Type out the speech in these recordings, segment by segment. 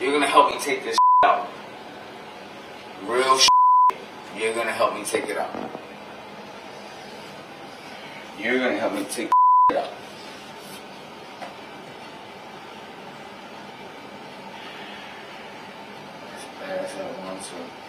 You're gonna help me take this out. Real You're gonna help me take it out. You're gonna help me take it out. As bad as I want to.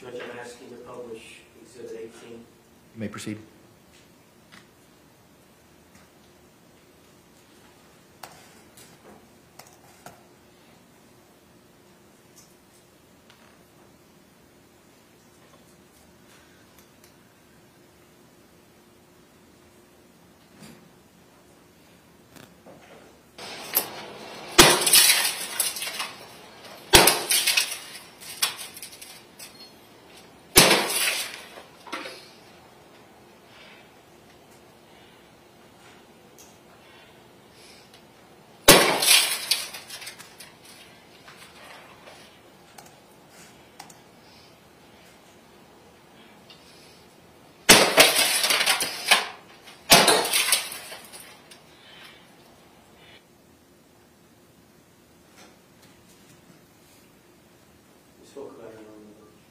Judge, I'm asking to publish Exhibit 18. You may proceed. 就喝这个